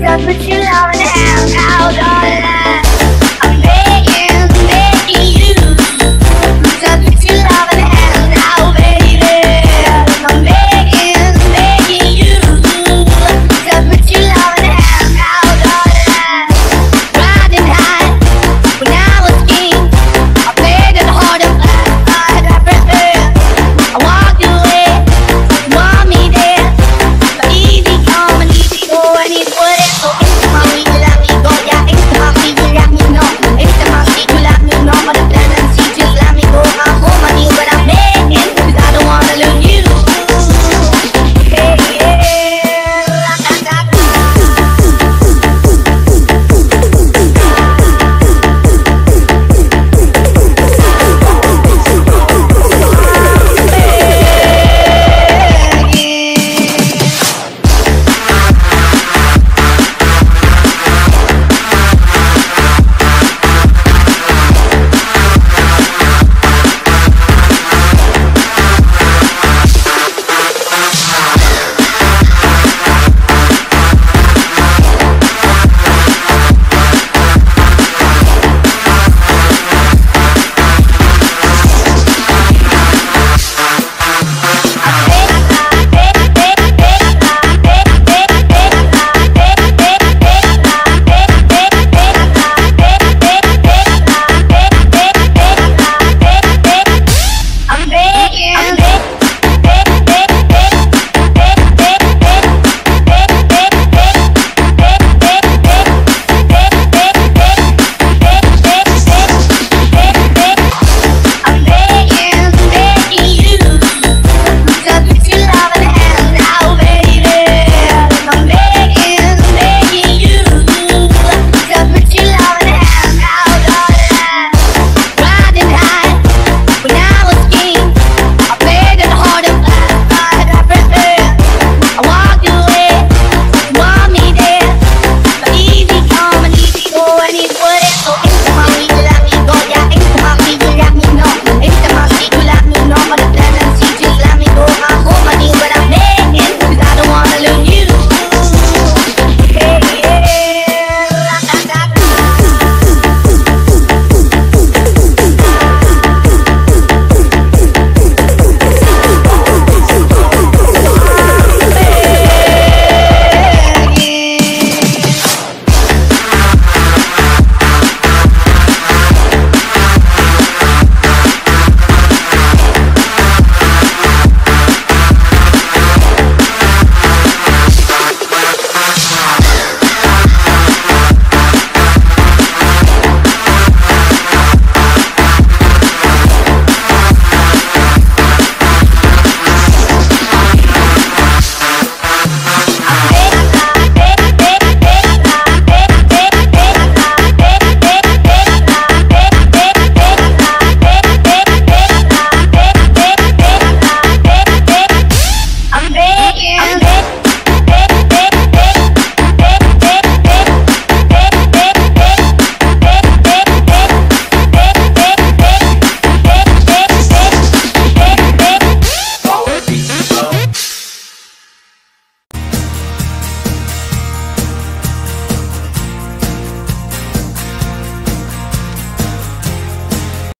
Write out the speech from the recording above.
Rabbit